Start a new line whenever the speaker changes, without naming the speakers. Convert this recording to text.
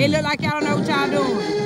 It look like y'all don't know what y'all doing.